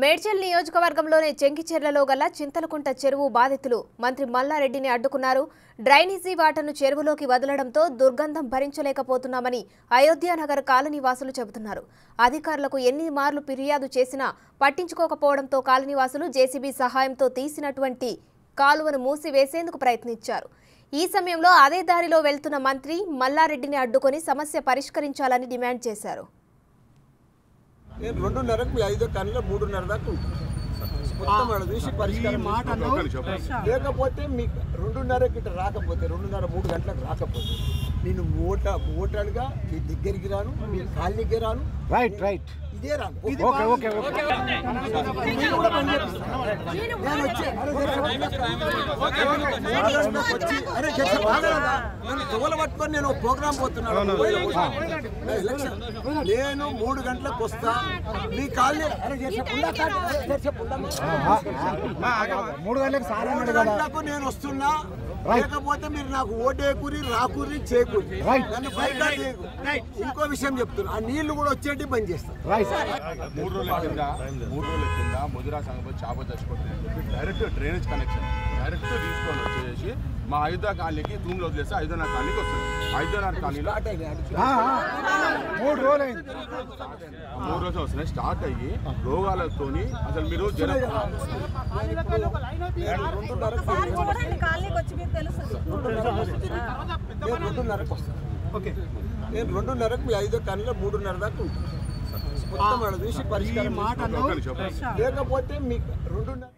మేడ్చల్ నియోజకవర్గంలోని చెంకిచెర్లలో గల చింతలకుంట చెరువు బాధితులు మంత్రి మల్లారెడ్డిని అడ్డుకున్నారు. డ్రైనేజీ వాటర్ను చెరువులోకి వదలడంతో దుర్గంధం భరించలేకపోతున్నామని అయోధ్యానగర్ కాలనీవాసులు చెబుతున్నారు. అధికారులకు ఎన్ని మార్లు ఫిర్యాదు చేసినా పట్టించుకోకపోవడంతో కాలనీవాసులు జేసీబీ సహాయంతో తీసినటువంటి కాలువను మూసివేసేందుకు ప్రయత్నించారు. ఈ సమయంలో అదే దారిలో వెళ్తున్న మంత్రి మల్లారెడ్డిని అడ్డుకొని సమస్య పరిష్కరించాలని డిమాండ్ చేశారు. నేను రెండున్నరకు మీ ఐదో కన్నా మూడున్నర దాకా ఉంటాను మొత్తం ఆడ చూసి పరిష్కారం చేసుకో. లేకపోతే మీకు రెండున్నరకి ఇటు రాకపోతే రెండున్నర మూడు గంటలకు రాకపోతే నేను ఓట ఓటాడుగా మీ దగ్గరికి రాను మీ కాలనీకి రాను. రైట్ రైట్ ఇదే రాను. Okay okay okay. మీరు కూడా పని చేపిస్తాను. నేను వచ్చి అరే వచ్చి బాగలేదా? పట్టుకొని నేను ప్రోగ్రామ్ పోతున్నాను. నేను మూడు గంటలకు వస్తా. మీ కాలనీ అరే? మూడు గంటలకు సార్ నేను వస్తున్నా. లేకపోతే మీరు నాకు ఓటేకూరి రాకూరి చేకూరి. నన్ను బయట. ఇంకో విషయం చెప్తున్నా. ఆ నీళ్ళు కూడా వచ్చేటి బంద్ చేస్తాను రైట్ మూడు రోజుల కింద మూడు రోజుల కింద ముదిరా చేప డైరెక్ట్ డ్రైనేజ్ కనెక్షన్ డైరెక్ట్ తీసుకొని వచ్చేసి మా అయోధ్య కాలనీకి రూమ్లో వదిలేస్తే అయోధ్యనగర్ కాలనీకి వస్తుంది. అయోధ్యనగర్ కాలనీలో మూడు రోజులు. అయింది మూడు రోజులు వస్తున్నాయి. స్టార్ట్ అయ్యి రోగాలతోని అసలు మీరు జన ఒకసారి చూడండి కాలనీకి వచ్చి మీకు తెలుస్తుంది. నేను రెండున్నరకు వస్తాను ఓకే. నేను రెండున్నరకు మీ ఐదో కన్నా మూడున్నర దాకా ఉంటాను. మొత్తం చూసి పరిష్కారం. లేకపోతే మీకు రెండున్నర